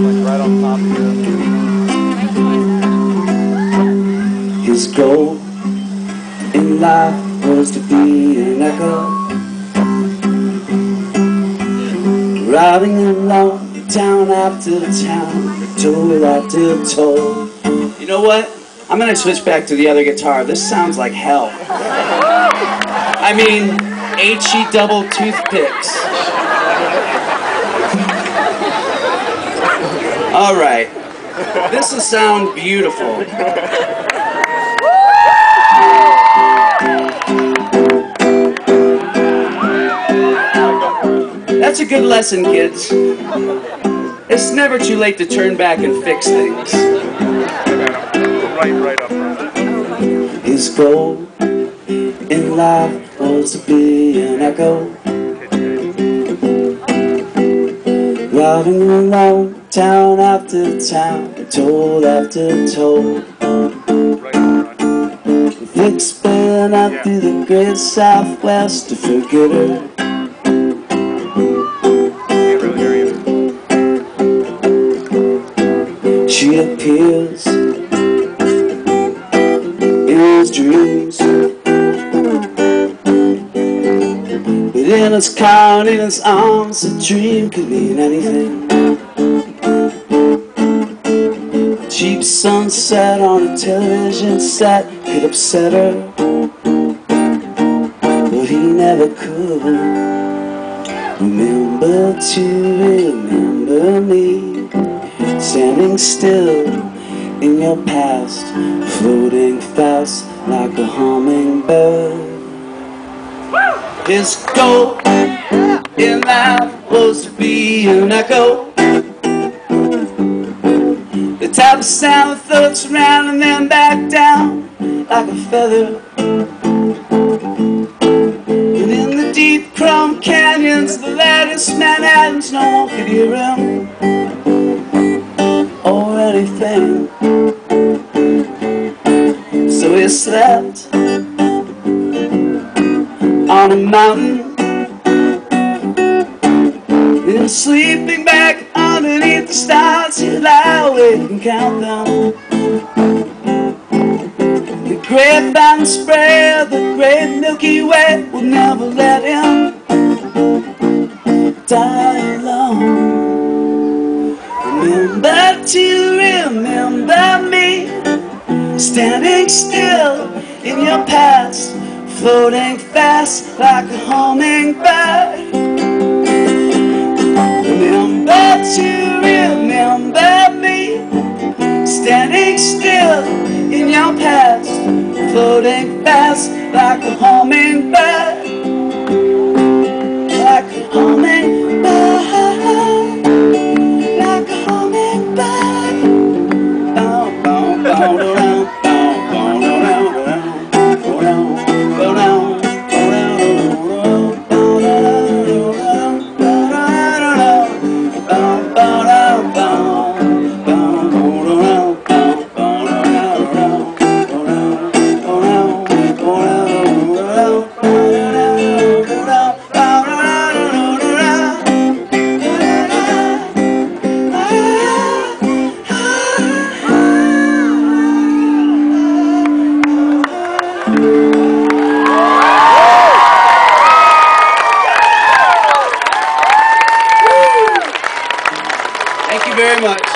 right on top of you. His goal in life was to be an echo. Riding along town after town, toll after toll. You know what? I'm gonna switch back to the other guitar. This sounds like hell. I mean, HE double toothpicks. All right. This will sound beautiful. That's a good lesson, kids. It's never too late to turn back and fix things. Right, right up. His goal in life was to be an echo. Riding along town after town, toll after toll. Right up front. Flick spin out through the great southwest to forget her. She appears in his dreams. Within his car, in his arms, a dream could mean anything. Cheap sunset on a television set could upset her. But he never could. Remember to remember me. Standing still in your past, floating fast like a hummingbird. His goal in life was to be an echo. Of sound floats around and then back down like a feather. And in the deep chrome canyons, the lattice Manhattans, no one could hear him or anything. So he slept on a mountain and sleeping back underneath the stars, he'd lie awake and count them. The great mountain spray, the great Milky Way will never let him die alone. Remember to remember me, standing still in your past, floating fast like a hummingbird. Remember to remember me, standing still in your past, floating fast like a hummingbird. Like a hummingbird. Like a hummingbird. Bow, bow, bow, very much.